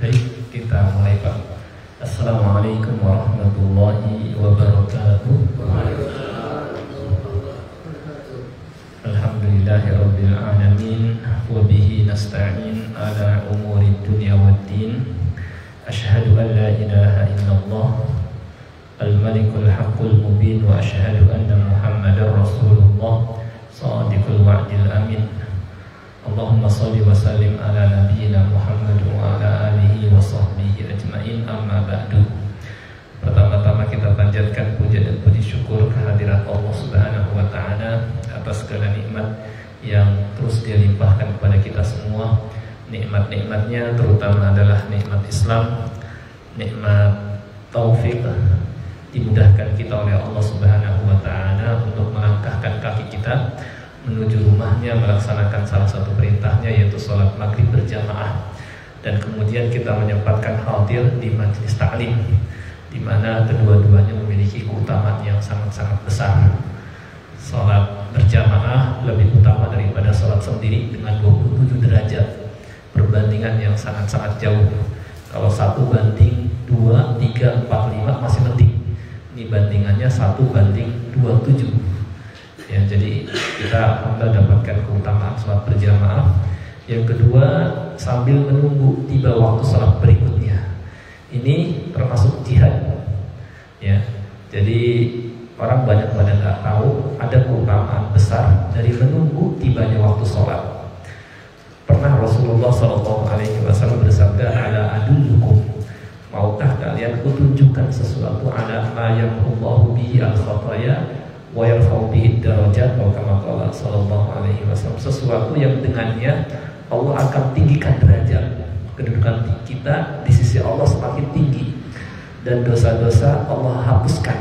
Baik, kita mulai Pak. Assalamualaikum warahmatullahi wabarakatuh. Alhamdulillahirabbil alamin wa bihi nasta'in ala umuri dunya waddin. Asyhadu an la ilaha illallah al-malikul haqqul mubin wa asyhadu anna Muhammadar rasulullah sadiqul wa'dil amin. Allahumma salli wa sallim ala nabiyyina Muhammad wa ala alihi wa sahbihi ajmain. Amma ba'du. Pertama-tama kita panjatkan puja dan puji syukur kehadirat Allah Subhanahu wa taala atas segala nikmat yang terus dia limpahkan kepada kita semua. Nikmat-nikmatnya terutama adalah nikmat Islam, nikmat taufik dimudahkan kita oleh Allah Subhanahu wa taala untuk melangkahkan kaki kita menuju rumahnya melaksanakan salah satu perintahnya yaitu sholat maghrib berjamaah. Dan kemudian kita menyempatkan hadir di majelis taklim di mana kedua-duanya memiliki keutamaan yang sangat-sangat besar. Sholat berjamaah lebih utama daripada sholat sendiri dengan 27 derajat perbandingan yang sangat-sangat jauh. Kalau satu banding 2, 3, 4, 5 masih penting. Ini bandingannya satu banding 27 ya jadi kita alhamdulillah dapatkan keutamaan sholat berjamaah. Yang kedua sambil menunggu tiba waktu sholat berikutnya. Ini termasuk jihad. Ya jadi orang banyak pada nggak tahu ada keutamaan besar dari menunggu tibanya waktu sholat pernah Rasulullah Shallallahu Alaihi Wasallam bersabda ada adulukum maukah kalian kutunjukkan sesuatu? Ada ma yang Allah bihi al khataya wa yarfa'u bihi darajat wa kama qala sallallahu alaihi wasallam sesuatu yang dengannya Allah akan tinggikan derajat. Kedudukan kita di sisi Allah semakin tinggi dan dosa-dosa Allah hapuskan.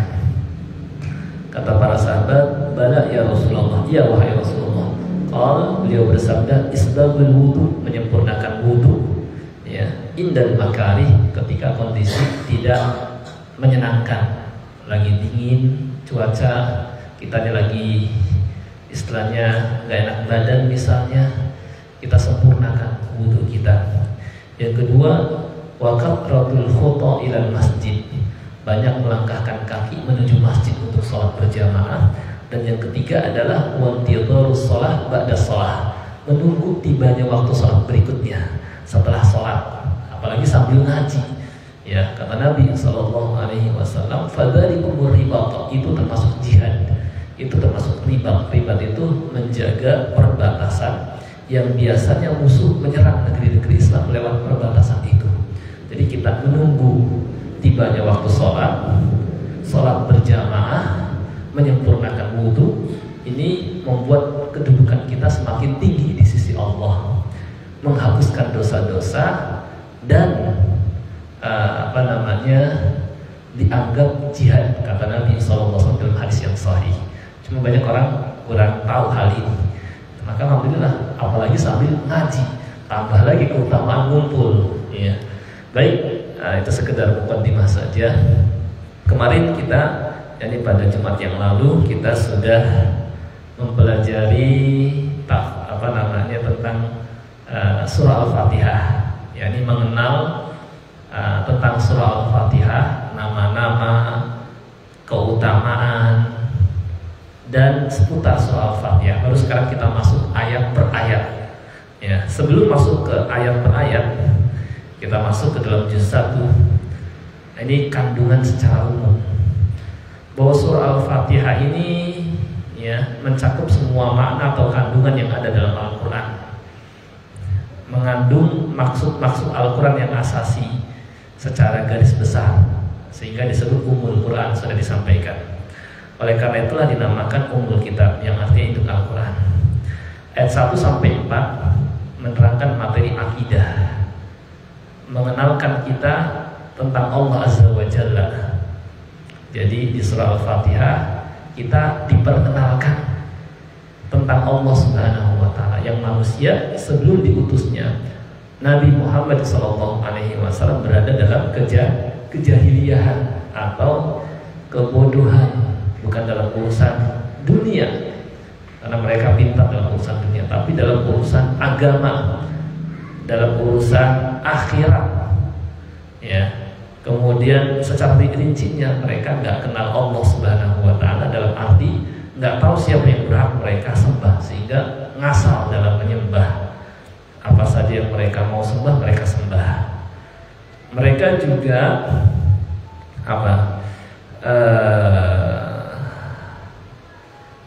Kata para sahabat bala ya Rasulullah ya wahai Rasulullah. Qal beliau bersabda isbabul wudu menyempurnakan wudu ya indal makari ketika kondisi tidak menyenangkan. Lagi dingin cuaca kita ini lagi istilahnya nggak enak badan misalnya kita sempurnakan wudhu kita. Yang kedua wakaf ratul khoto ilal masjid. Banyak melangkahkan kaki menuju masjid untuk sholat berjamaah. Dan yang ketiga adalah wantidharus sholat ba'da sholat. Menunggu tibanya waktu sholat berikutnya setelah sholat. Apalagi sambil ngaji. Ya kata Nabi Shallallahu Alaihi Wasallam ribat itu termasuk jihad itu termasuk ribat. Ribat itu menjaga perbatasan yang biasanya musuh menyerang negeri-negeri Islam lewat perbatasan itu. Jadi kita menunggu tibanya waktu sholat, sholat berjamaah, menyempurnakan wudhu, ini membuat kedudukan kita semakin tinggi di sisi Allah, menghapuskan dosa-dosa dan uh, apa namanya dianggap jihad kata Nabi SAW dalam hadis yang sahih. Cuma banyak orang kurang tahu hal ini. Maka alhamdulillah, apalagi sambil ngaji, tambah lagi keutamaan ngumpul. Ya. Baik, nah, itu sekedar mukadimah saja. Kemarin kita, yani pada Jumat yang lalu kita sudah mempelajari tak, apa namanya tentang uh, surah Al-Fatihah. yakni mengenal uh, tentang surah Al-Fatihah, nama-nama, keutamaan, dan seputar soal Fatihah. Baru sekarang kita masuk ayat per ayat. Ya, sebelum masuk ke ayat per ayat, kita masuk ke dalam juz 1. Ini kandungan secara umum. Bahwa surah Al-Fatihah ini ya mencakup semua makna atau kandungan yang ada dalam Al-Qur'an. Mengandung maksud-maksud Al-Qur'an yang asasi secara garis besar sehingga disebut umul Quran sudah disampaikan. Oleh karena itulah dinamakan Ummul Kitab yang artinya itu Al-Quran. Ayat 1 sampai 4 menerangkan materi akidah. Mengenalkan kita tentang Allah Azza wa Jalla. Jadi di surah Al-Fatihah kita diperkenalkan tentang Allah Subhanahu wa taala yang manusia sebelum diutusnya Nabi Muhammad SAW berada dalam keja kejahiliahan atau kebodohan bukan dalam urusan dunia karena mereka pintar dalam urusan dunia tapi dalam urusan agama dalam urusan akhirat Kemudian secara rincinya mereka nggak kenal Allah Subhanahu Wa Taala dalam arti nggak tahu siapa yang berhak mereka sembah sehingga ngasal dalam menyembah apa saja yang mereka mau sembah mereka sembah. Mereka juga apa? Uh,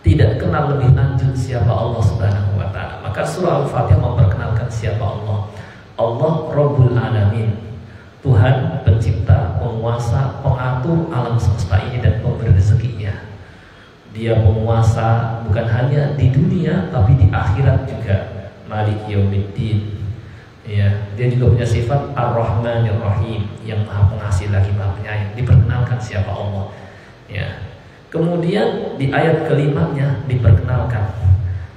tidak kenal lebih lanjut siapa Allah Subhanahu wa taala. Maka surah Al-Fatihah memperkenalkan siapa Allah. Allah Rabbul Alamin Tuhan pencipta, penguasa, pengatur alam semesta ini dan pemberi rezekinya. Dia penguasa bukan hanya di dunia tapi di akhirat juga. Malik Yaumiddin. Ya, dia juga punya sifat Ar-Rahmanir Rahim yang Maha Pengasih lagi Maha Penyayang. Diperkenalkan siapa Allah. Ya. Kemudian di ayat kelimanya diperkenalkan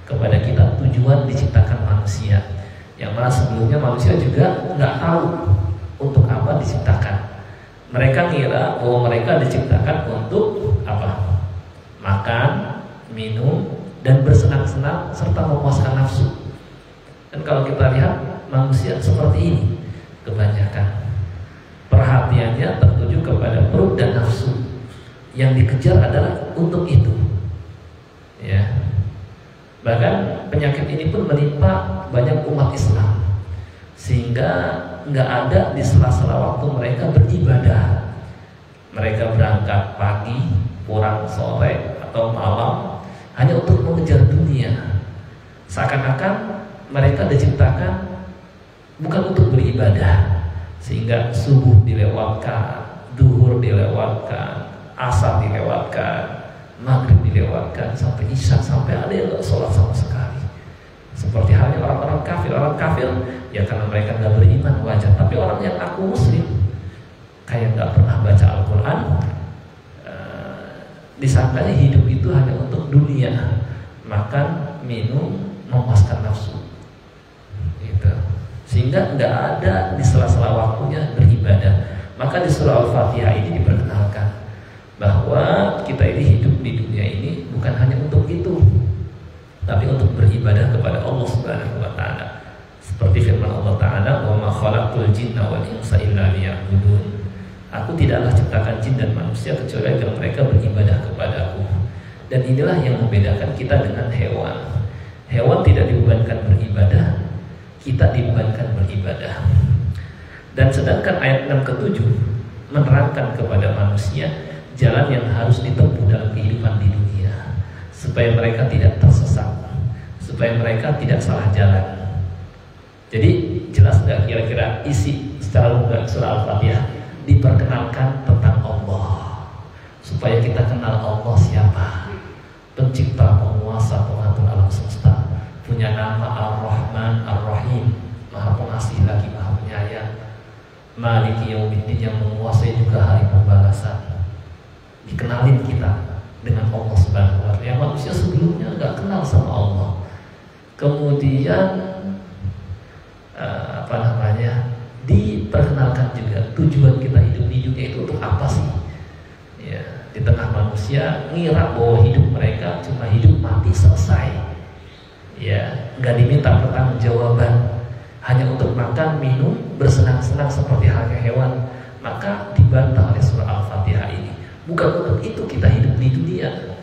kepada kita tujuan diciptakan manusia. Yang mana sebelumnya manusia juga nggak tahu untuk apa diciptakan. Mereka kira bahwa mereka diciptakan untuk apa? Makan, minum, dan bersenang-senang serta memuaskan nafsu. Dan kalau kita lihat manusia seperti ini kebanyakan perhatiannya tertuju kepada perut dan nafsu. Yang dikejar adalah untuk itu. Ya. Bahkan penyakit ini pun menimpa banyak umat Islam. Sehingga nggak ada di sela-sela waktu mereka beribadah. Mereka berangkat pagi, pulang sore atau malam hanya untuk mengejar dunia. Seakan-akan mereka diciptakan bukan untuk beribadah, sehingga subuh dilewatkan, duhur dilewatkan, asar dilewatkan, maghrib dilewatkan sampai isya sampai ada yang sholat sama sekali. Seperti halnya orang-orang kafir, orang kafir ya karena mereka nggak beriman wajar. Tapi orang yang aku muslim kayak nggak pernah baca Al-Quran uh, disangkanya hidup itu hanya untuk dunia. Makan minum memuaskan nafsu. Gitu. Sehingga nggak ada di sela-sela waktunya beribadah. Maka di surah Al-Fatihah ini diperkenalkan bahwa kita ini hidup di dunia ini bukan hanya untuk itu tapi untuk beribadah kepada Allah Subhanahu wa taala. Seperti firman Allah Ta'ala Wa ma khalaqtul jinna wal insa illa liya'budun. Aku tidaklah ciptakan jin dan manusia kecuali agar mereka beribadah kepadaku. Dan inilah yang membedakan kita dengan hewan. Hewan tidak dibebankan beribadah Kita dibebankan beribadah. Dan sedangkan ayat 6 ke-7 Menerangkan kepada manusia Jalan yang harus ditempuh dalam kehidupan di dunia Supaya mereka tidak tersesat Supaya mereka tidak salah jalan. Jadi jelas nggak kira-kira isi secara umum surah Al-Fatihah diperkenalkan tentang Allah? Supaya kita kenal Allah siapa? Pencipta penguasa pengatur alam semesta. Punya nama Ar-Rahman Ar-Rahim. Maha pengasih lagi maha penyayang. Maliki Yaumiddin yang menguasai juga hari pembalasan dikenalin kita dengan Allah Subhanahu wa taala. Yang manusia sebelumnya nggak kenal sama Allah. Kemudian uh, apa namanya diperkenalkan juga tujuan kita hidup di dunia itu untuk apa sih? Ya di tengah manusia ngira bahwa hidup mereka cuma hidup mati selesai. Ya nggak diminta pertanggungjawaban. Hanya untuk makan minum bersenang-senang seperti halnya hewan. Maka dibantah oleh surah ini bukan untuk itu kita hidup di dunia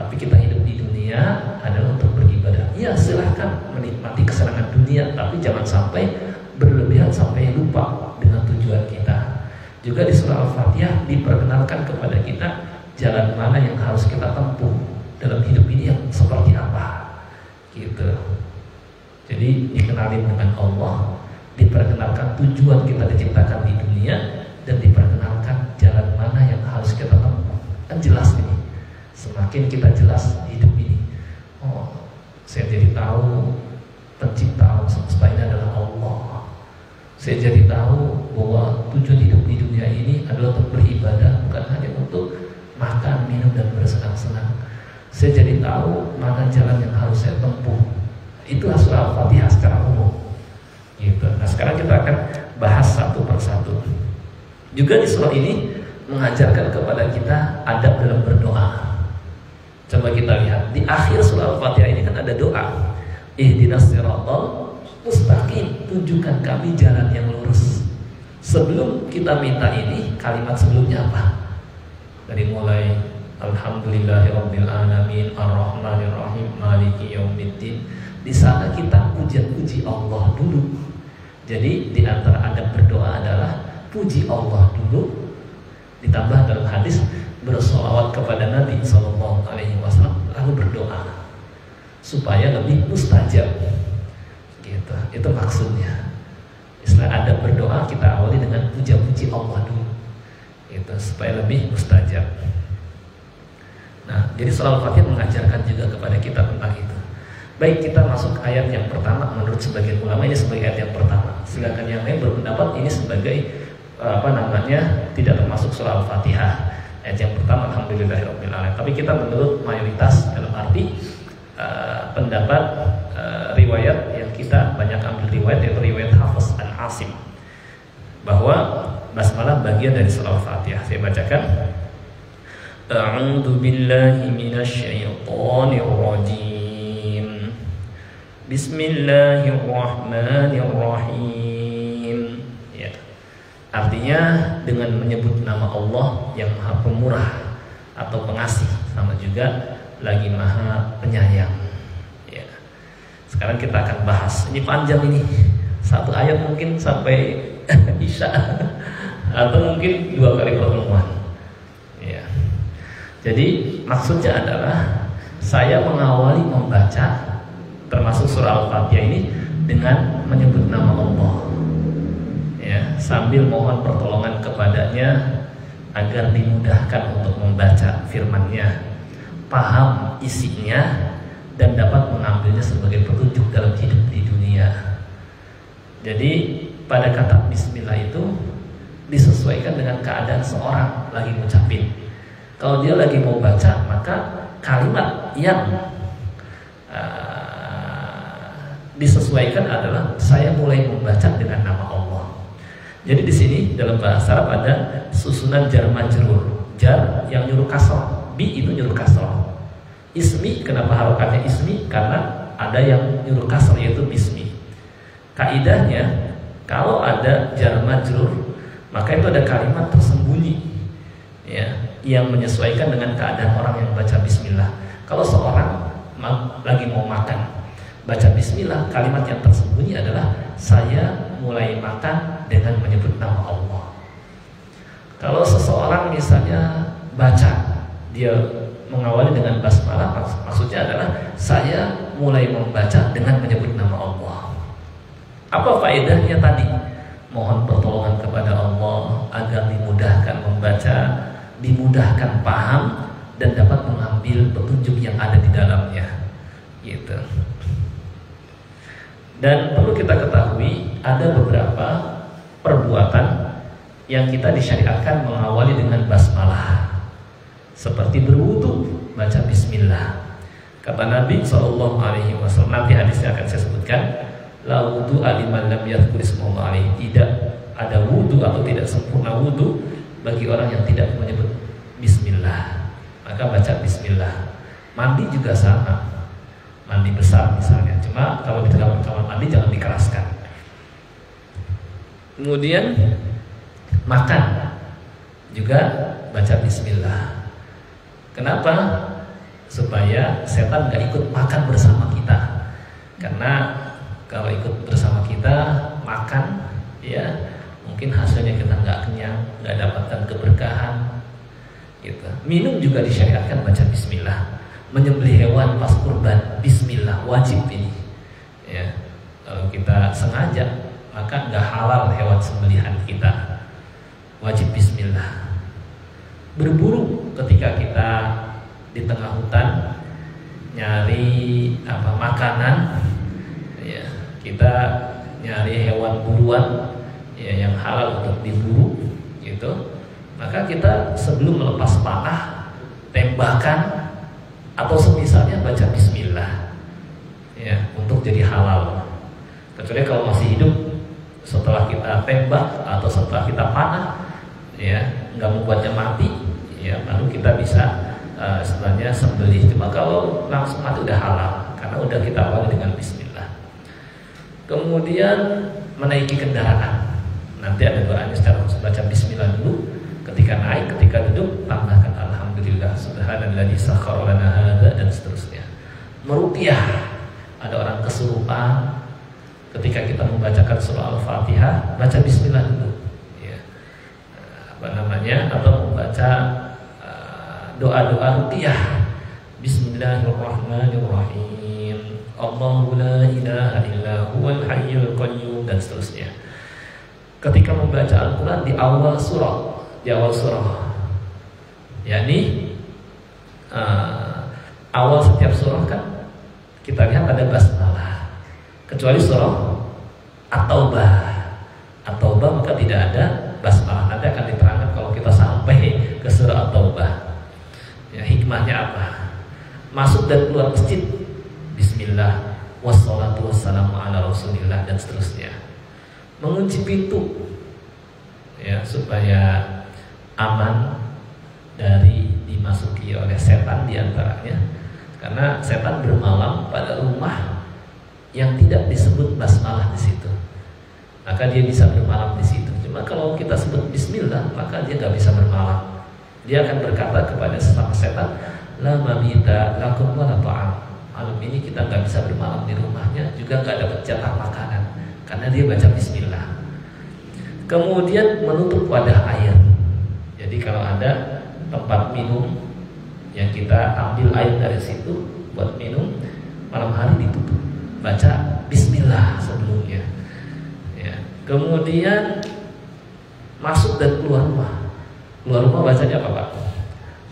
tapi kita hidup di dunia adalah untuk beribadah. Ya silahkan menikmati kesenangan dunia, tapi jangan sampai berlebihan sampai lupa dengan tujuan kita. Juga di surah Al-Fatihah diperkenalkan kepada kita jalan mana yang harus kita tempuh dalam hidup ini yang seperti apa. Gitu. Jadi dikenalin dengan Allah, diperkenalkan tujuan kita diciptakan di dunia dan diperkenalkan jalan mana yang harus kita. Kan jelas ini. Semakin kita jelas hidup ini, oh, saya jadi tahu pencipta alam semesta ini adalah Allah. Saya jadi tahu bahwa tujuan hidup di dunia ini adalah untuk beribadah, bukan hanya untuk makan, minum, dan bersenang-senang. Saya jadi tahu mana jalan yang harus saya tempuh. Itu surah Al-Fatihah secara umum. Gitu. Nah sekarang kita akan bahas satu persatu. Juga di surah ini mengajarkan kepada kita adab dalam berdoa. Coba kita lihat di akhir surah Al-Fatihah ini kan ada doa. Ihdinas siratal mustaqim, tunjukkan kami jalan yang lurus. sebelum kita minta ini kalimat sebelumnya apa dari mulai Alhamdulillahirabbil alamin arrahmanirrahim maliki yaumiddin di sana kita puji-puji Allah dulu jadi di antara adab berdoa adalah puji Allah dulu ditambah dalam hadis bersolawat kepada Nabi Shallallahu Alaihi Wasallam lalu berdoa supaya lebih mustajab. Gitu itu maksudnya. Istilah ada berdoa kita awali dengan puja-puji Allah dulu. Itu supaya lebih mustajab. Nah jadi surah al-fatihah mengajarkan juga kepada kita tentang itu. Baik kita masuk ayat yang pertama. Menurut sebagian ulama ini sebagai ayat yang pertama. Sedangkan yang lain berpendapat ini sebagai apa namanya tidak termasuk surah al-fatihah ayat yang pertama alhamdulillahirobbilalamin tapi kita menurut mayoritas dalam arti uh, pendapat uh, riwayat yang kita banyak ambil riwayat yaitu riwayat Hafiz an Asim bahwa basmalah bagian dari surah Al-Fatihah. Saya bacakan. A'udzu billahi. Ya. Artinya dengan menyebut nama Allah yang Maha Pemurah atau Pengasih sama juga lagi Maha Penyayang. Ya. Sekarang kita akan bahas. Ini panjang ini. Satu ayat mungkin sampai Isya atau mungkin dua kali pertemuan. Ya. Jadi maksudnya adalah saya mengawali membaca termasuk surah Al-Fatihah ini dengan menyebut nama Allah. Ya, sambil mohon pertolongan kepadanya agar dimudahkan untuk membaca firman-Nya, paham isinya dan dapat mengambilnya sebagai petunjuk dalam hidup di dunia. Jadi pada kata bismillah itu disesuaikan dengan keadaan seorang lagi ngucapin. Kalau dia lagi mau baca, maka kalimat yang uh, disesuaikan adalah saya mulai membaca dengan nama Allah. Jadi di sini dalam bahasa Arab ada susunan jar majrur. Jar yang nyuruh kasroh, bi itu nyuruh kasroh. Ismi kenapa harokatnya ismi? Karena ada yang nyuruh kasroh yaitu bismi. Kaidahnya kalau ada jar majrur maka itu ada kalimat tersembunyi ya yang menyesuaikan dengan keadaan orang yang baca bismillah kalau seorang lagi mau makan baca bismillah kalimat yang tersembunyi adalah saya mulai makan dengan menyebut nama Allah kalau seseorang misalnya baca dia mengawali dengan basmalah maksudnya adalah saya mulai membaca dengan menyebut nama Allah apa faedahnya tadi mohon pertolongan kepada Allah agar dimudahkan membaca, dimudahkan paham dan dapat mengambil petunjuk yang ada di dalamnya. Gitu. Dan perlu kita ketahui ada beberapa perbuatan yang kita disyariatkan mengawali dengan basmalah. Seperti berwudu, baca bismillah. Kata Nabi Shallallahu alaihi wasallam nanti hadisnya akan saya sebutkan la wudu aliman lam yadhkur ismallah alaih tidak ada wudu atau tidak sempurna wudu bagi orang yang tidak menyebut bismillah. Maka baca bismillah. Mandi juga sama. Mandi besar misalnya. Cuma kalau di kamar mandi jangan dikeraskan kemudian makan. Juga baca bismillah. Kenapa? Supaya setan nggak ikut makan bersama kita. Karena kalau ikut bersama kita makan ya mungkin hasilnya kita nggak kenyang nggak dapatkan keberkahan gitu. Minum juga disyariatkan baca Bismillah. Menyembelih hewan pas kurban Bismillah wajib ini ya kalau kita sengaja maka nggak halal hewan sembelihan kita. Wajib Bismillah. Berburu ketika kita di tengah hutan nyari apa makanan. Kita nyari hewan buruan ya yang halal untuk diburu gitu. Maka kita sebelum melepas panah tembakan atau semisalnya baca bismillah ya untuk jadi halal. Kecuali kalau masih hidup setelah kita tembak atau setelah kita panah ya nggak membuatnya mati ya baru kita bisa uh, sebenarnya sembelih cuma kalau langsung mati udah halal karena udah kita awali dengan bismillah kemudian menaiki kendaraan Nanti ada doanya secara khusus baca bismillah dulu. Ketika naik, ketika duduk, tambahkan alhamdulillah subhanalladzi sakhkhara lana dan seterusnya. Meruqyah. Ada orang kesurupan ketika kita membacakan surah Al-Fatihah, baca bismillah dulu. Ya. Apa namanya? Atau membaca uh, doa-doa ruqyah. Bismillahirrahmanirrahim. Allahu la ilaha illa huwal hayyul qayyum dan seterusnya ketika membaca Al-Quran di awal surah, di awal surah, yakni uh, awal setiap surah kan kita lihat ada basmalah, kecuali surah At-Taubah, At-Taubah maka tidak ada basmalah. Nanti akan diterangkan kalau kita sampai ke surah At-Taubah. Ya, hikmahnya apa? Masuk dan keluar masjid, Bismillah, wassalatu wassalamu ala rasulillah dan seterusnya. Mengunci pintu. Ya supaya aman dari dimasuki oleh setan di antaranya. Karena setan bermalam pada rumah yang tidak disebut basmalah di situ maka dia bisa bermalam di situ cuma kalau kita sebut Bismillah maka dia nggak bisa bermalam dia akan berkata kepada sesama setan la mabita lakum wala malam ini kita nggak bisa bermalam di rumahnya juga nggak dapat jatah makanan karena dia baca bismillah. Kemudian menutup wadah air. Jadi kalau ada tempat minum yang kita ambil air dari situ buat minum, malam hari ditutup. Baca bismillah sebelumnya. Ya. Kemudian masuk dan keluar rumah. Keluar rumah bacanya apa Pak?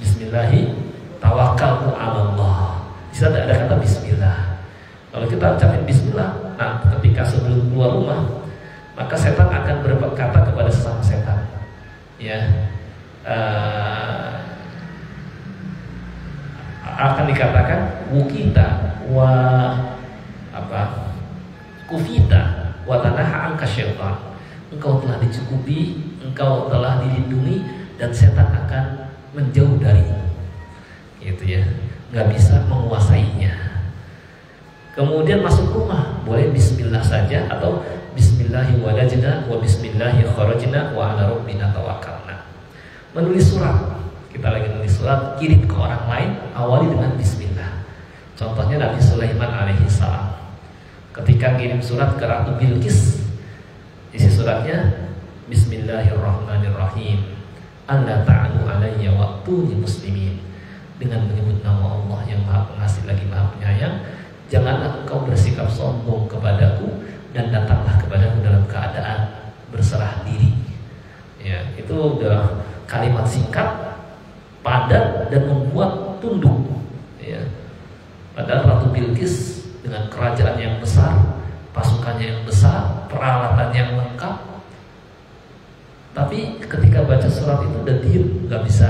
Bismillahi tawakkaltu Allah. Di sana ada kata bismillah. Kalau kita ucapin bismillah, Nah, ketika sebelum keluar rumah, maka setan akan berkata kepada sesama setan, ya, uh, akan dikatakan wukita wa apa? Kufita. Wa tanaha angka syaitan. Engkau telah dicukupi engkau telah dilindungi dan setan akan menjauh darimu. Gitu ya. Nggak bisa menguasainya. Kemudian masuk rumah, boleh bismillah saja atau bismillahi walajna wa bismillahi kharajna wa ala rabbina tawakkalna. Menulis surat, kita lagi menulis surat, kirim ke orang lain, awali dengan bismillah. Contohnya Nabi Sulaiman alaihi salam. Ketika kirim surat ke Ratu Bilqis, isi suratnya Bismillahirrahmanirrahim. Anda ta'anu alayya waktu muslimin. Dengan menyebut nama Allah yang Maha Pengasih lagi Maha Penyayang, Janganlah engkau bersikap sombong kepadaku dan datanglah kepadaku dalam keadaan berserah diri. Ya, itu udah kalimat singkat, padat dan membuat tunduk. Ya. Padahal Ratu Bilqis dengan kerajaan yang besar, pasukannya yang besar, peralatan yang lengkap, tapi ketika baca surat itu udah diem, nggak bisa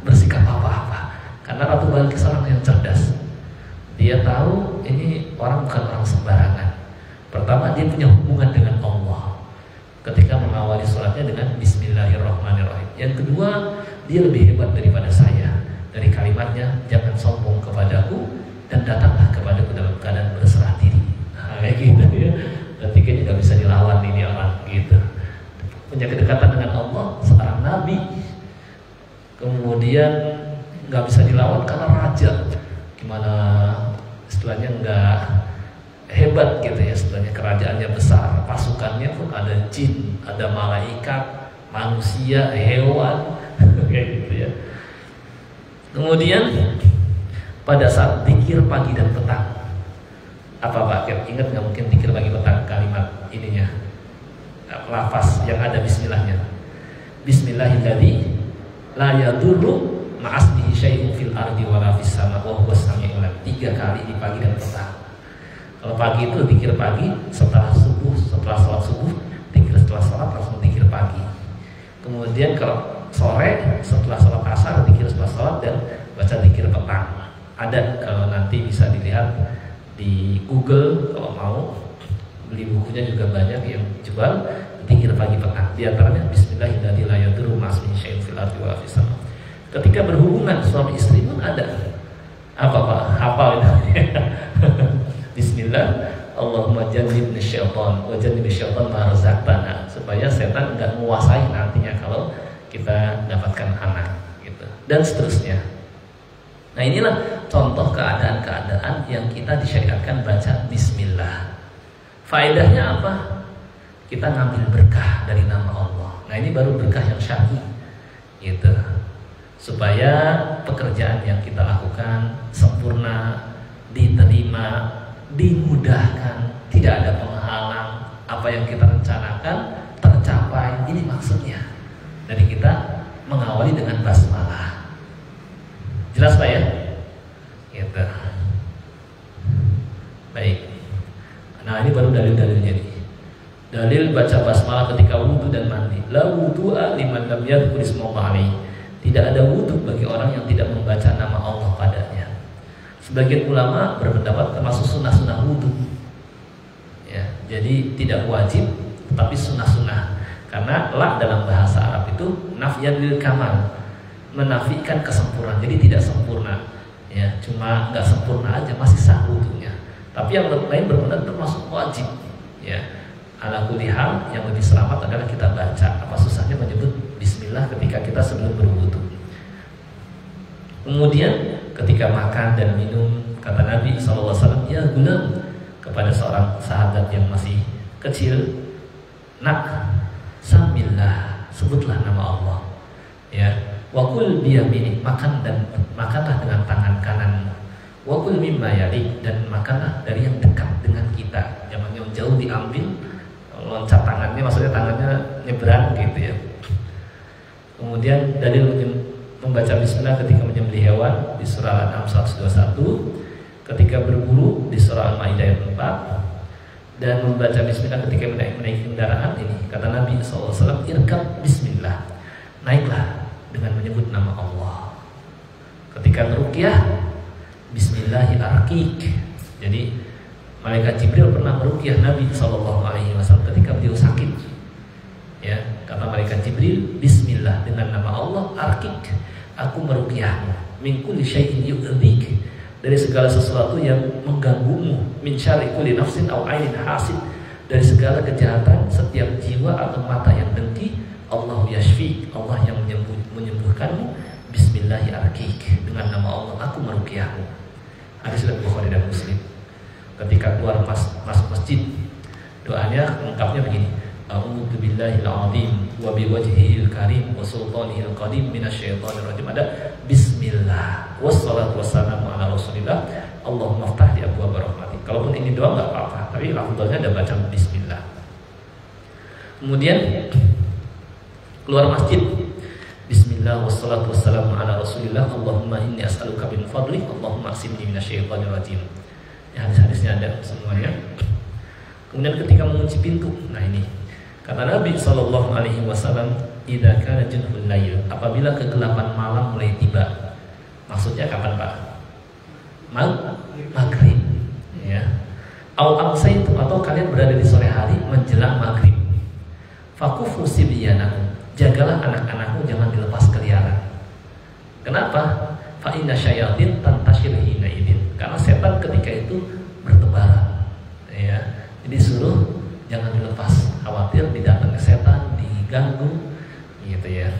bersikap apa-apa. Karena Ratu Bilqis orang yang cerdas. Dia tahu ini orang bukan orang sembarangan. Pertama dia punya hubungan dengan Allah. Ketika mengawali sholatnya dengan Bismillahirrahmanirrahim. Yang kedua dia lebih hebat daripada saya. Dari kalimatnya jangan sombong kepadaku dan datanglah kepadaku dalam keadaan berserah diri. Nah, kayak gitu ya. Berarti kayaknya nggak bisa dilawan ini orang gitu. Punya kedekatan dengan Allah seorang nabi. Kemudian nggak bisa dilawan karena raja gimana istilahnya nggak hebat gitu ya istilahnya kerajaannya besar pasukannya pun ada jin ada malaikat manusia hewan kayak gitu ya kemudian pada saat dikir pagi dan petang. Apa Pak? Ingat nggak mungkin dikir pagi petang? Kalimat ininya. Lafaz yang ada bismillahnya. Bismillahirrahmanirrahim la yadurru ma'asbihi syai'un fil ardi wa la fis sama. Wa huwa samiul tiga kali di pagi dan petang. Kalau pagi itu dikir pagi setelah subuh setelah sholat subuh dikir setelah sholat langsung dikir pagi. Kemudian kalau sore setelah sholat asar dikir setelah sholat dan baca dikir petang ada kalau nanti bisa dilihat di Google kalau mau. Beli bukunya juga banyak yang jual dikir pagi petang. Di antaranya Bismillahirrahmanirrahim. Ketika berhubungan suami istri pun ada. Apa pak? Hafal itu. Bismillah. Allahumma jannibna syaitan wa jannibna syaitan ma supaya setan nggak menguasai nantinya kalau kita dapatkan anak gitu. Dan seterusnya nah inilah contoh keadaan-keadaan yang kita disyariatkan baca Bismillah. Faedahnya apa? Kita ngambil berkah dari nama Allah. Nah ini baru berkah yang syar'i gitu. Supaya pekerjaan yang kita lakukan sempurna diterima dimudahkan tidak ada penghalang apa yang kita rencanakan tercapai. Ini maksudnya. Dari kita mengawali dengan basmalah jelas pak ya? Gitu. Baik. Nah ini baru dalil-dalilnya nih dalil baca basmalah ketika wudhu dan mandi. La wudhu'a liman lam yadhkur tidak ada wudhu bagi orang yang tidak membaca nama Allah padanya. Sebagian ulama berpendapat termasuk sunnah-sunnah wudhu ya jadi tidak wajib tapi sunnah-sunnah. Karena la dalam bahasa Arab itu nafyan lil kamal menafikan kesempurnaan. Jadi tidak sempurna ya. Cuma nggak sempurna aja masih sah wudhunya tapi yang lain berpendapat termasuk wajib ya. Ala hal yang lebih selamat adalah kita baca. Apa susahnya menyebut Bismillah ketika kita sebelum berwudhu kemudian ketika makan dan minum kata Nabi SAW ya gulam kepada seorang sahabat yang masih kecil nak sambillah sebutlah nama Allah. Ya wakul biyamini makan dan makanlah dengan tangan kananmu. Wakul mimma yali dan makanlah dari yang dekat dengan kita. Jangan yang jauh diambil loncat tangannya maksudnya tangannya nyebrang gitu ya. Kemudian dari membaca bismillah ketika menyembelih hewan di surah Al-An'am 121 ketika berburu di surah Al-Maidah ayat 4 dan membaca bismillah ketika menaik menaik kendaraan ini. Kata Nabi SAW irkab bismillah. Naiklah dengan menyebut nama Allah. Ketika merukyah bismillahirrahmanirrahim. Jadi malaikat Jibril pernah merukyah Nabi SAW ketika beliau sakit. Ya kata malaikat Jibril bismillah dengan nama Allah arkik aku merukyahmu. Min kulli syai'in yu'dhik. Dari segala sesuatu yang mengganggumu min syarri kulli nafsin aw ainin hasid. Dari segala kejahatan setiap jiwa atau mata yang dengki Allah yashfi Allah yang menyembuh, menyembuhkanmu Bismillahirrahmanirrahim dengan nama Allah aku meruqyahmu hadis dari Bukhari dan Muslim ketika keluar mas, masuk masjid doanya lengkapnya begini A'udzu billahil azim wa biwajhihil karim wa sultanihil qadim minasyaitonir rajim. Ada bismillah wassalatu wassalamu ala rasulillah. Allahumma ftah li abwaab rahmatik. Kalaupun ini doa enggak apa-apa, tapi afdalnya ada baca bismillah. Kemudian keluar masjid Bismillah wassalatu wassalamu ala rasulillah Allahumma inni as'aluka bin fadli Allahumma asimni minasyaitonir rajim ya, Hadis-hadisnya ada semuanya Kemudian ketika mengunci pintu Nah ini Kata Nabi Shallallahu Alaihi Wasallam, "Ida kana junhul lail." Apabila kegelapan malam mulai tiba, maksudnya kapan pak? Mag maghrib, ya. Au itu atau kalian berada di sore hari menjelang maghrib. Fakufu sibyanakum. Jagalah anak-anakmu jangan dilepas keliaran. Kenapa? Fa inna syayatin tantashir hina idin. Karena setan ketika itu bertebaran. Ya. Jadi suruh jangan dilepas khawatir didatangi setan diganggu gitu ya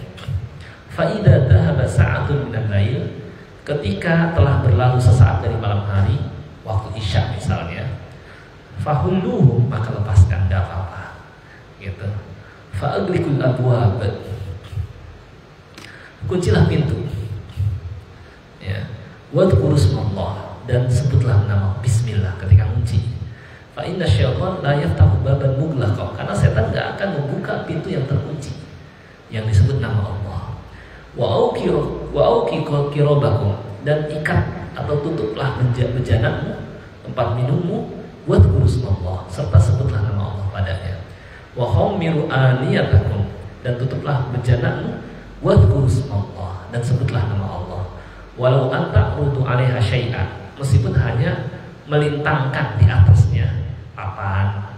faida dhahaba sa'atun minal lail ketika telah berlalu sesaat dari malam hari waktu isya misalnya fahulluhum maka lepaskan tidak gitu fa'aglikul abwab. Kuncilah pintu. Ya. Wadhkurus Allah dan sebutlah nama bismillah ketika kunci Fa inna syaitan la yaftahu baban mughlaqa. Karena setan tidak akan membuka pintu yang terkunci yang disebut nama Allah. Wa auqi wa auqi qirobakum dan ikat atau tutuplah bejanakmu tempat minummu. Urus Allah serta sebutlah nama Allah padanya. Wa khammiru aniyatakum dan tutuplah bejanakmu buat urus Allah dan sebutlah nama Allah. Walau anta rutu alaiha syai'an meskipun hanya melintangkan di atasnya. Papan.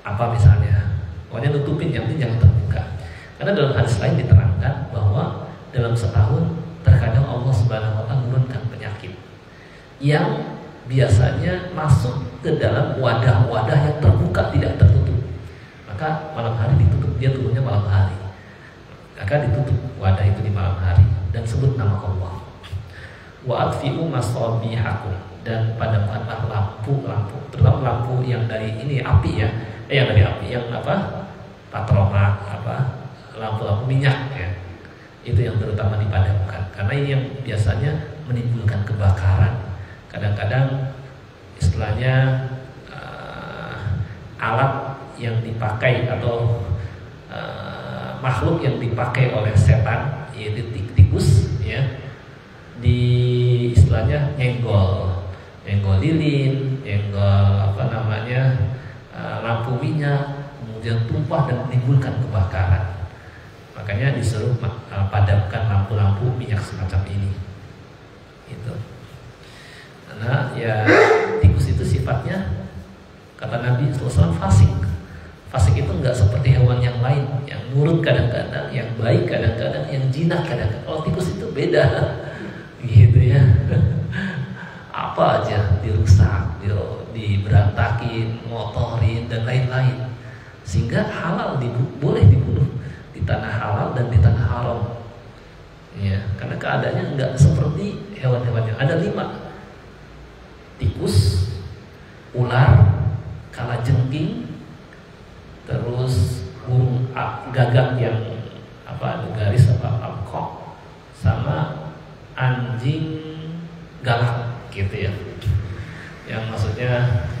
Apa misalnya? Pokoknya nutupin yang penting jangan terbuka. Karena dalam hadis lain diterangkan bahwa dalam setahun terkadang Allah Subhanahu wa taala menurunkan penyakit yang biasanya masuk ke dalam wadah-wadah yang terbuka tidak tertutup maka malam hari ditutup dia turunnya malam hari. Maka ditutup wadah itu di malam hari dan sebut nama Allah. Wa atfi'u masabihakum. Dan padamkanlah lampu-lampu terutama lampu yang dari ini api ya. Eh yang dari api yang apa? Patroma apa? Lampu-lampu minyak ya. Itu yang terutama dipadamkan. Karena ini yang biasanya menimbulkan kebakaran. Kadang-kadang istilahnya uh, alat yang dipakai atau uh, makhluk yang dipakai oleh setan yaitu tikus ya. Di istilahnya nyenggol nyenggol lilin nyenggol apa namanya uh, lampu minyak kemudian tumpah dan menimbulkan kebakaran. Makanya disuruh padamkan lampu-lampu minyak semacam ini. Itu. Karena ya tikus itu sifatnya kata Nabi SAW fasik fasik itu nggak seperti hewan yang lain yang nurut kadang-kadang yang baik kadang-kadang yang jinak kadang-kadang. Kalau tikus itu beda. Gitu ya. Apa aja dirusak di, diberantakin ngotorin dan lain-lain. Sehingga halal dibu boleh dibunuh di tanah halal dan di tanah haram. Ya karena keadaannya nggak seperti hewan-hewan yang ada lima. Tikus, ular, kalajengking, terus burung gagak yang apa ada garis apa amkok, sama anjing galak gitu ya. Yang maksudnya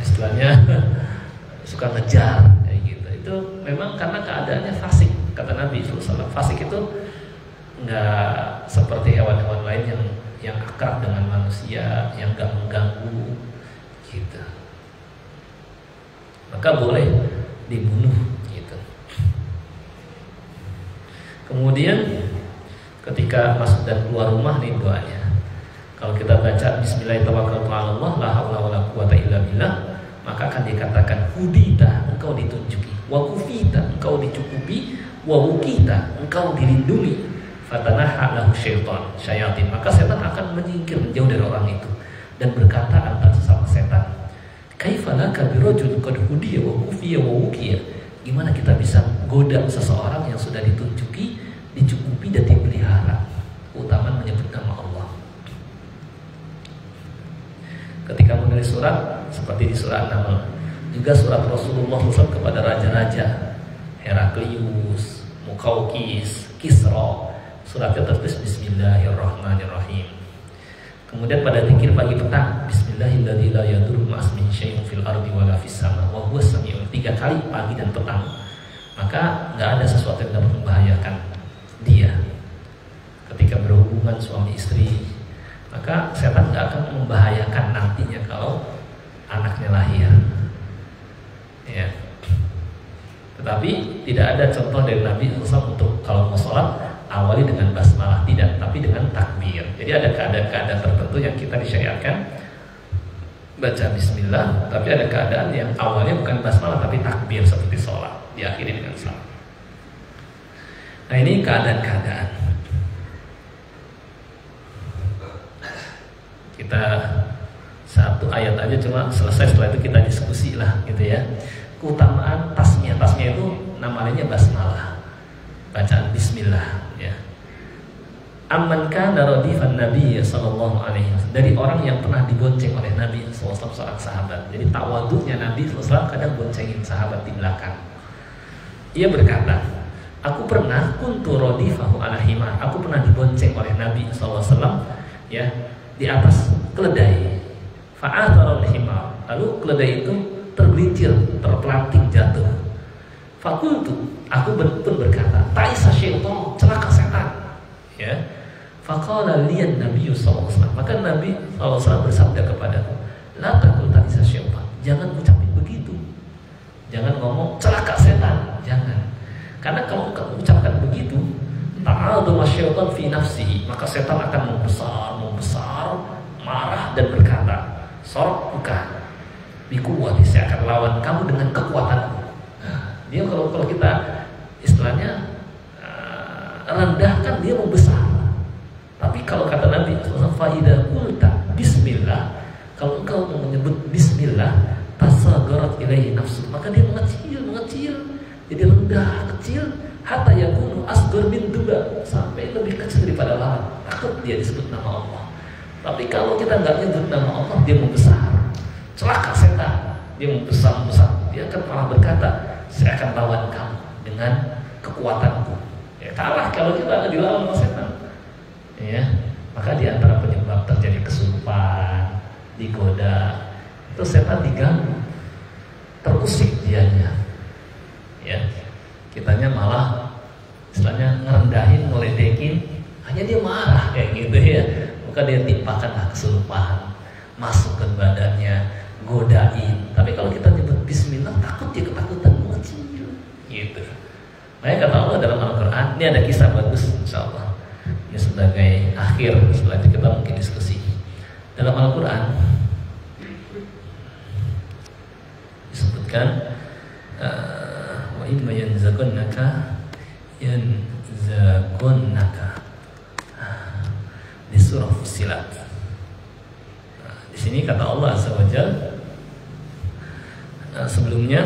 istilahnya suka ngejar kayak gitu. Itu memang karena keadaannya fasik kata Nabi SAW. Fasik itu nggak seperti hewan-hewan lain yang yang akrab dengan manusia, yang gak mengganggu kita. Maka boleh dibunuh gitu. Kemudian ketika masuk dan keluar rumah nih doanya. Kalau kita baca Bismillahirrahmanirrahim, la maka akan dikatakan hudita, engkau ditunjuki, wa kufita, engkau dicukupi, wa wukita, engkau dilindungi, fatanaha lahu syaitan syayatin maka setan akan menyingkir menjauh dari orang itu dan berkata antar sesama setan kaifalaka birajul qad hudiya wa kufiya wa wukiya? Gimana kita bisa goda seseorang yang sudah ditunjuki dicukupi dan dipelihara? Utama menyebut nama Allah. Ketika menulis surat seperti di surat nama juga surat Rasulullah SAW kepada raja-raja. Heraklius, Mukaukis, Kisra. Suratnya tertulis Bismillahirrahmanirrahim. Kemudian pada zikir pagi petang Bismillahirrahmanirrahim fil ardi wala fis sama wa huwa Tiga kali pagi dan petang. Maka nggak ada sesuatu yang dapat membahayakan dia. Ketika berhubungan suami istri, maka setan nggak akan membahayakan nantinya kalau anaknya lahir. Ya. Tetapi tidak ada contoh dari Nabi SAW untuk kalau mau sholat awali dengan basmalah tidak tapi dengan takbir jadi ada keadaan-keadaan tertentu yang kita disyariatkan baca bismillah tapi ada keadaan yang awalnya bukan basmalah tapi takbir seperti sholat diakhiri dengan salam nah ini keadaan-keadaan. Kita satu ayat aja cuma selesai setelah itu kita diskusi lah gitu ya. Keutamaan tasmiyah. Tasmiyah itu namanya basmalah. Bacaan bismillah Amman kana radifan Nabi sallallahu alaihi wasallam dari orang yang pernah dibonceng oleh Nabi sallallahu seorang sahabat. Jadi tawaduknya Nabi sallallahu kadang boncengin sahabat di belakang. Ia berkata, aku pernah kuntu radifahu ala himar. Aku pernah dibonceng oleh Nabi sallallahu ya di atas keledai. Fa'athara himar. Lalu keledai itu tergelincir, terpelanting jatuh. Fakultu, aku pun berkata, Taisa syaitan, celaka setan. Ya, Faqala liyan Nabi SAW Maka Nabi SAW bersabda kepadaku La takul syaitan. Jangan ucapin begitu. Jangan ngomong celaka setan. Jangan. Karena kalau kamu ucapkan begitu Ta'adu syaitan fi nafsi Maka setan akan membesar Membesar Marah dan berkata Sorok bukan. Bikuwati saya akan lawan kamu dengan kekuatanku. Nah, Dia kalau kalau kita Istilahnya uh, Rendahkan dia membesar tapi kalau kata Nabi Faidah kulta Bismillah Kalau engkau menyebut Bismillah Tasagarat ilaihi nafsu Maka dia mengecil, mengecil. Jadi rendah, kecil. Hatta yakunu asghar min duba sampai lebih kecil daripada lalat takut dia disebut nama Allah. Tapi kalau kita nggak nyebut nama Allah dia membesar. Celaka setan. Dia membesar besar dia akan malah berkata saya akan lawan kamu dengan kekuatanku. Ya kalah kalau kita dilawan sama setan ya maka di antara penyebab terjadi kesurupan digoda itu setan diganggu terusik dianya. Ya kitanya malah istilahnya ngerendahin ngeledekin hanya dia marah kayak gitu ya. Maka dia timpakanlah kesurupan masuk ke badannya godain. Tapi kalau kita nyebut Bismillah takut dia ketakutan mengecil gitu. Makanya kata Allah dalam Al-Quran ini ada kisah bagus insya Allah ini sebagai akhir setelah itu kita mungkin diskusi. Dalam Al-Quran disebutkan wa imma yanzagunnaka yanzagunnaka. Di surah Fusilat. Nah, di sini kata Allah Azza nah, sebelumnya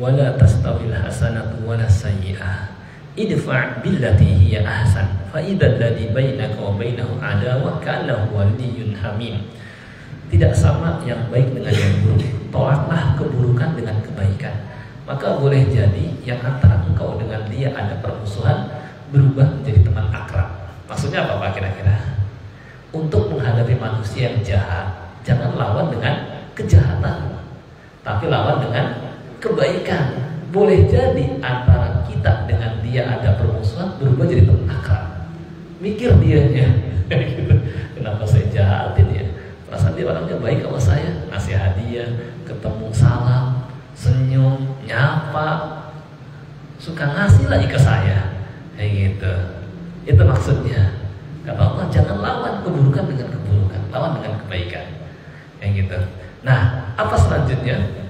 wala tastawil hasanatu wala sayyi'ah idfa' billati hiya ahsan fa idza alladhi bainaka wa bainahu adawah ka'annahu waliyyun hamim. Tidak sama yang baik dengan yang buruk tolaklah keburukan dengan kebaikan. Maka boleh jadi yang antara engkau dengan dia ada permusuhan berubah menjadi teman akrab. Maksudnya apa Pak kira-kira? Untuk menghadapi manusia yang jahat jangan lawan dengan kejahatan tapi lawan dengan kebaikan. Boleh jadi antara dia ada permusuhan berubah jadi teman akrab mikir dia ya. Kenapa saya jahatin ya perasaan dia orangnya baik sama saya. Ngasih hadiah ketemu salam senyum nyapa. Suka ngasih lagi ke saya. Kayak gitu. Itu maksudnya. Kata Allah jangan lawan keburukan dengan keburukan lawan dengan kebaikan. Kayak gitu. Nah apa selanjutnya?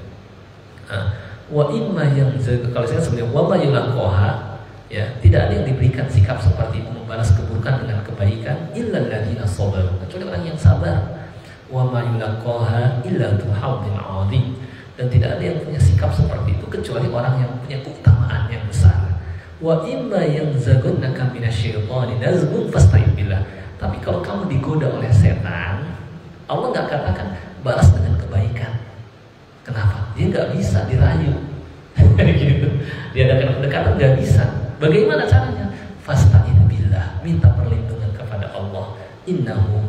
Wa imma yang kalau saya sebenarnya wa ma yulaqaha ya tidak ada yang diberikan sikap seperti itu membalas keburukan dengan kebaikan illa alladziina sabaru. Kecuali orang yang sabar. Wa ma yulaqaha illa tuhaddin azim. Dan tidak ada yang punya sikap seperti itu kecuali orang yang punya keutamaan yang besar. Wa imma yang zagunnaka minasyaitani nazgun fasta'id billah. Tapi kalau kamu digoda oleh setan Allah nggak katakan balas dengan kebaikan. Kenapa? Dia nggak bisa dirayu. Gitu. Diadakan pendekatan nggak bisa bagaimana caranya? Fasta'id billah minta perlindungan kepada Allah. Innahu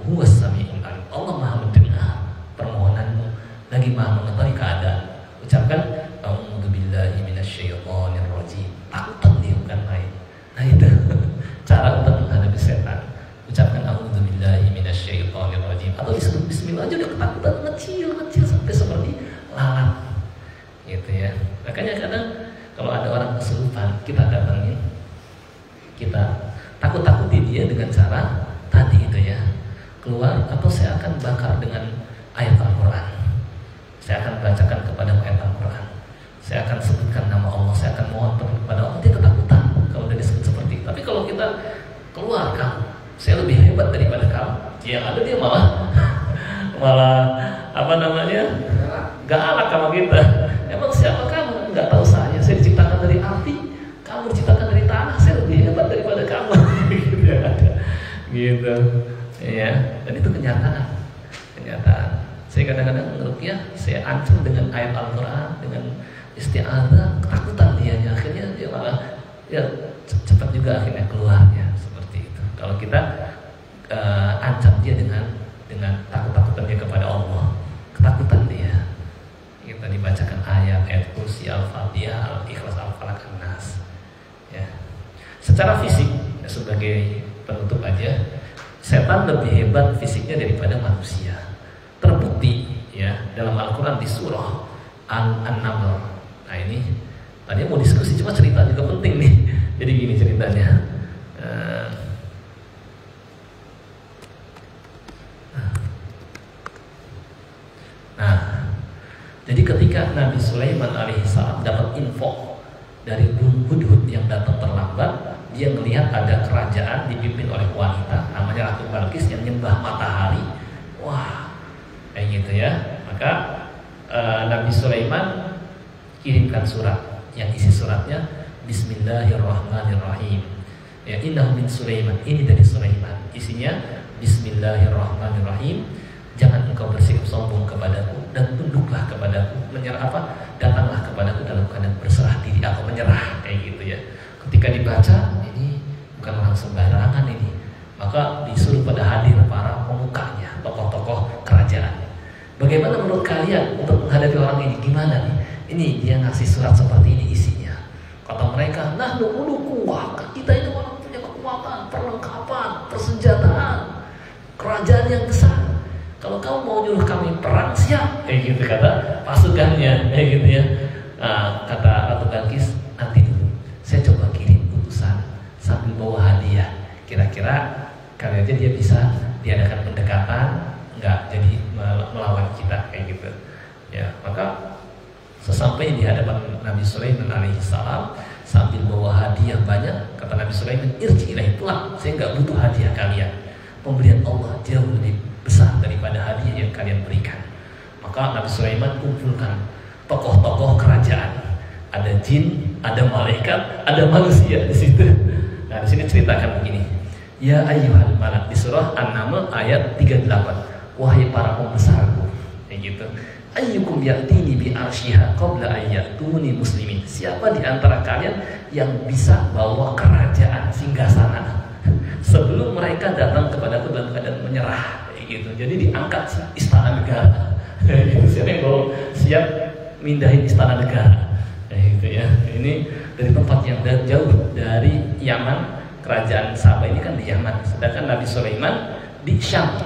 ya cepat juga akhirnya keluarnya seperti itu. Kalau kita uh, ancam dia dengan dengan takut-takutan dia kepada Allah, ketakutan dia. Kita dibacakan ayat ayat kursi al-fatihah, al-ikhlas, al-falak, nas Ya. Secara fisik ya, sebagai penutup aja, setan lebih hebat fisiknya daripada manusia terbukti ya dalam Al-Quran di surah An-Naml. Nah ini tadi mau diskusi cuma cerita juga penting nih. Jadi gini ceritanya. Eh, nah, jadi ketika Nabi Sulaiman alaihissalam dapat info dari Hudhud yang datang terlambat, dia melihat ada kerajaan dipimpin oleh wanita namanya Ratu Balkis yang nyembah matahari. Wah, kayak gitu ya maka e, Nabi Sulaiman kirimkan surat yang isi suratnya Bismillahirrahmanirrahim. Ya, innahu min Sulaiman. Ini dari Sulaiman. Isinya Bismillahirrahmanirrahim. Jangan engkau bersikap sombong kepadaku dan tunduklah kepadaku. Menyerah apa? Datanglah kepadaku dalam keadaan berserah diri atau menyerah kayak gitu ya. Ketika dibaca ini bukan orang sembarangan ini. Maka disuruh pada hadir para pemukanya, tokoh-tokoh kerajaan. Bagaimana menurut kalian untuk menghadapi orang ini? Gimana nih? Ini dia ngasih surat seperti ini isinya. Kata mereka, nah lu kuat, kita itu orang punya kekuatan, perlengkapan, persenjataan, kerajaan yang besar. Kalau kamu mau nyuruh kami perang siap, kayak gitu kata pasukannya, kayak gitu ya. Nah, kata Ratu Galkis, nanti dulu, saya coba kirim utusan sambil bawa hadiah. Kira-kira kali aja dia bisa diadakan pendekatan, nggak jadi melawan kita kayak gitu. Ya, maka sesampai di hadapan Nabi Sulaiman alaihissalam sambil bawa hadiah banyak, kata Nabi Sulaiman, irji ilahi pulang, saya nggak butuh hadiah kalian. Pemberian Allah jauh lebih besar daripada hadiah yang kalian berikan. Maka Nabi Sulaiman kumpulkan tokoh-tokoh kerajaan. Ada jin, ada malaikat, ada manusia di situ. Nah, di sini ceritakan begini. Ya ayyuhal malak di surah An-Naml ayat 38. Wahai para pembesarku. Kayak gitu. Ayyukum ya'tini bi arsyiha qabla ayyatuni muslimin. Siapa di antara kalian yang bisa bawa kerajaan singgasana sebelum mereka datang kepadaku dalam keadaan menyerah gitu. Jadi diangkat istana negara. gitu. Siapa yang bawa siap mindahin istana negara. gitu ya. Ini dari tempat yang jauh dari Yaman, kerajaan Sabah ini kan di Yaman. Sedangkan Nabi Sulaiman di Syam.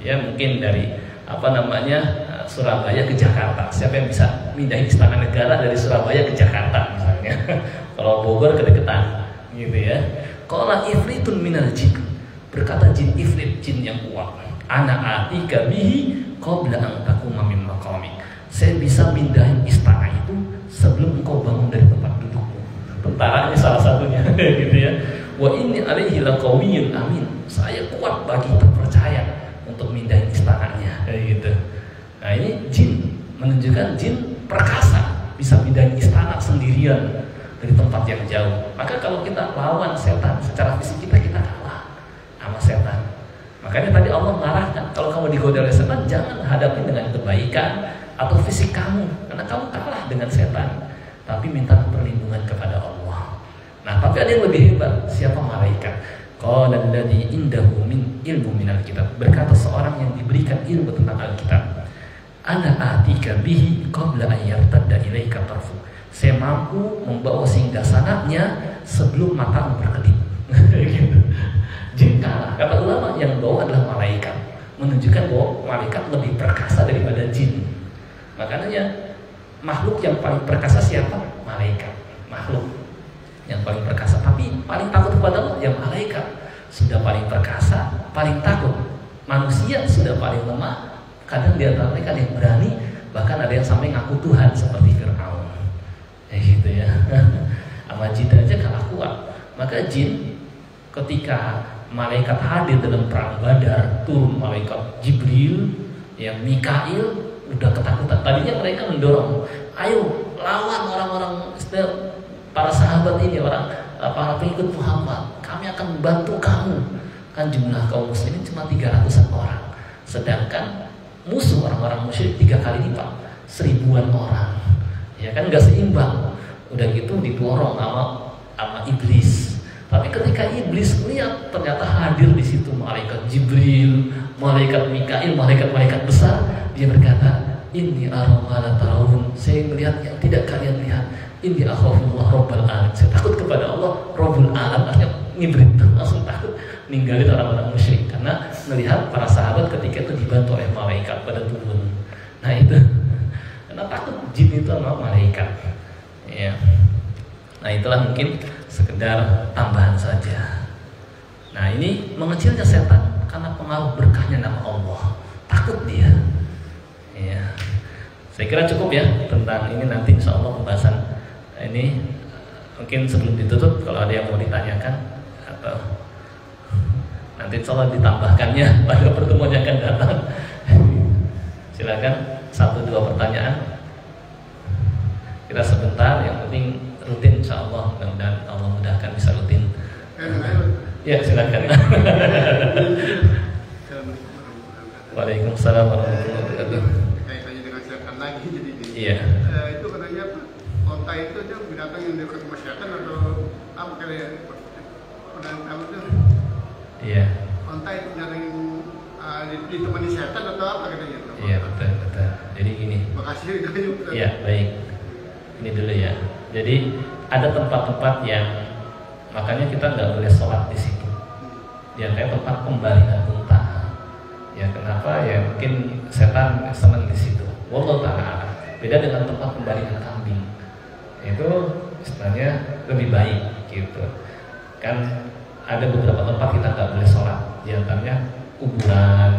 Ya mungkin dari apa namanya Surabaya ke Jakarta. Siapa yang bisa mindahin istana negara dari Surabaya ke Jakarta misalnya? Kalau Bogor kedeketan, gitu ya. Kalau ifritun minal jin berkata jin ifrit jin yang kuat Anak atika bihi qabla an takuma min maqami. Saya bisa mindahin istana itu sebelum engkau bangun dari tempat dudukmu. Tentara ini salah satunya gitu ya. Wa inni alaihi laqawiyyun amin. Saya kuat bagi terpercaya untuk mindahin istananya kayak gitu. Nah ini jin menunjukkan jin perkasa bisa mindahin istana sendirian dari tempat yang jauh. Maka kalau kita lawan setan secara fisik kita kita kalah sama setan. Makanya tadi Allah mengarahkan kalau kamu digoda oleh setan jangan hadapi dengan kebaikan atau fisik kamu karena kamu kalah dengan setan. Tapi minta perlindungan kepada Allah. Nah, tapi ada yang lebih hebat. Siapa malaikat? Qala indahu min ilmu minal kitab. Berkata seorang yang diberikan ilmu tentang Alkitab. Ana atika bihi qabla an yartadda ilaika tarfu. Saya mampu membawa singgasananya sebelum matamu berkedip. Kalah. Kata ulama yang bawa adalah malaikat, menunjukkan bahwa malaikat lebih perkasa daripada jin. Makanya makhluk yang paling perkasa siapa? Malaikat. Makhluk yang paling perkasa. Tapi paling takut kepada Allah yang malaikat. Sudah paling perkasa, paling takut. Manusia sudah paling lemah. Kadang di antara mereka yang berani, bahkan ada yang sampai ngaku Tuhan seperti Fir'aun. Ya gitu ya. Sama jin aja kalah kuat. Maka jin ketika malaikat hadir dalam perang Badar, turun malaikat Jibril, yang Mikail udah ketakutan. Tadinya mereka mendorong, ayo lawan orang-orang para sahabat ini, orang eh, para pengikut Muhammad. Kami akan membantu kamu. Kan jumlah kaum muslimin cuma 300 orang. Sedangkan musuh orang-orang musyrik tiga kali lipat, seribuan orang. Ya kan nggak seimbang. Udah gitu didorong sama sama iblis tapi ketika iblis melihat ternyata hadir di situ malaikat Jibril, malaikat Mikail, malaikat-malaikat besar, dia berkata, ini aramala tarawun. Saya melihat yang tidak kalian lihat. Ini akhafullah rabbal alam. Saya takut kepada Allah rabbul alam. Artinya ngibrit langsung takut ninggalin orang-orang musyrik karena melihat para sahabat ketika itu dibantu oleh malaikat pada turun. Nah itu karena takut jin itu sama malaikat. Ya. Nah itulah mungkin sekedar tambahan saja. Nah ini mengecilnya setan karena pengaruh berkahnya nama Allah. Takut dia. Ya. Saya kira cukup ya tentang ini nanti insya Allah pembahasan ini mungkin sebelum ditutup kalau ada yang mau ditanyakan atau nanti insya ditambahkannya pada pertemuan yang akan datang. Silakan satu dua pertanyaan. Kita sebentar yang penting rutin insya Allah mudah-mudahan Allah mudahkan bisa rutin ya silakan Waalaikumsalam warahmatullahi wabarakatuh kaitannya dengan setan lagi jadi. Iya. Eh, itu katanya apa? Onta itu dia binatang yang dekat setan atau apa kayak pernah tahu tuh? Iya Onta itu binatang yang uh, ditemani setan atau apa katanya? iya betul betul jadi gini Makasih katanya. Iya, baik. Ini dulu ya. Jadi ada tempat-tempat yang makanya kita nggak boleh sholat di situ. Yang kayak tempat pembalikan unta. Ya kenapa? Ya mungkin setan senang di situ. Wallahu taala. Beda dengan tempat pembalikan kambing. Itu istilahnya lebih baik gitu. Kan ada beberapa tempat kita nggak boleh sholat. Di antaranya kuburan,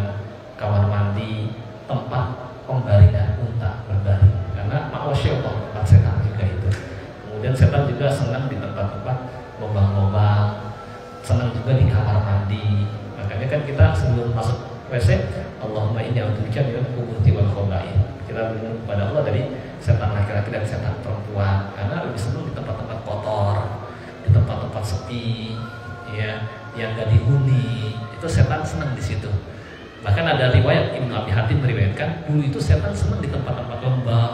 kamar mandi, tempat pembaringan unta berbaring karena manusia Allah tempat setan juga itu. Kemudian setan juga senang di tempat-tempat lubang-lubang senang juga di kamar mandi. Makanya kan kita sebelum masuk WC Allahumma inni a'udzubika minal khubuthi dulu itu setan senang di tempat-tempat lembah,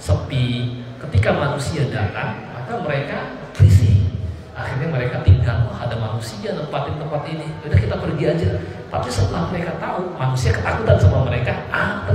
sepi. Ketika manusia datang, maka mereka berisik. Akhirnya mereka tinggal, wah ada manusia nempatin tempat ini. Udah kita pergi aja. Tapi setelah mereka tahu manusia ketakutan sama mereka, ah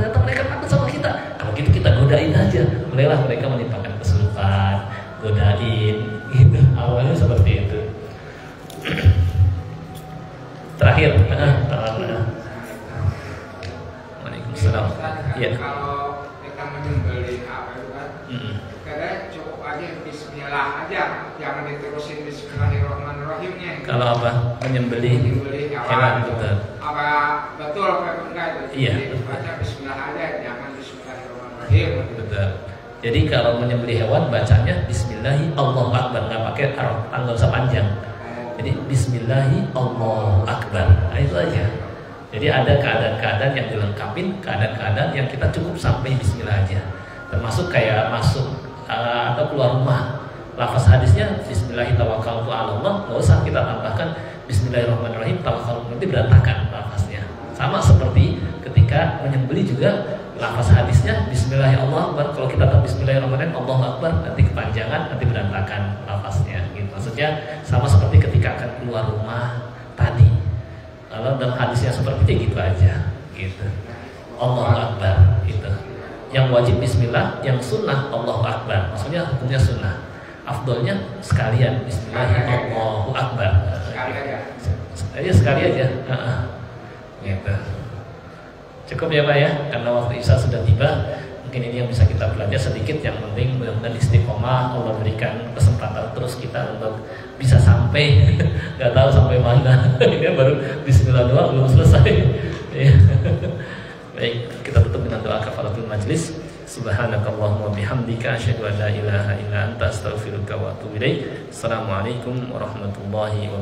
Jadi kalau menyembelih hewan bacanya Bismillahi Allahu Akbar nggak pakai arah tanggal sepanjang. Jadi Bismillahi Allahu Akbar. Nah, itu aja. Jadi ada keadaan-keadaan yang dilengkapin, keadaan-keadaan yang kita cukup sampai Bismillah aja. Termasuk kayak masuk uh, atau keluar rumah. Lafaz hadisnya Bismillahirrahmanirrahim. Nggak usah kita tambahkan Bismillahirrahmanirrahim. Tawakal nanti berantakan lafaznya. Sama seperti ketika menyembelih juga lafaz hadisnya Bismillahirrahmanirrahim. Kalau kita tahu Bismillahirrahmanirrahim Allahu Akbar nanti kepanjangan nanti berantakan lafaznya. Gitu. Maksudnya sama seperti ketika akan keluar rumah tadi. Kalau dalam hadisnya seperti itu gitu aja, gitu. Allahu Akbar, gitu. Yang wajib Bismillah, yang sunnah Allahu Akbar. Maksudnya hukumnya sunnah. Afdolnya sekalian Bismillah Allahu Akbar. sekali aja. Sekali aja. Gitu. Cukup ya Pak ya, karena waktu Isya sudah tiba. Mungkin ini yang bisa kita belajar sedikit. Yang penting mudah-mudahan istiqomah Allah berikan kesempatan terus kita untuk bisa sampai nggak tahu sampai mana. ini baru Bismillah doang belum selesai. Ya. Baik, kita tutup dengan doa kafaratul majlis. Subhanakallahumma bihamdika asyhadu an la ilaha illa anta astaghfiruka wa atubu ilaik. Assalamualaikum warahmatullahi wabarakatuh.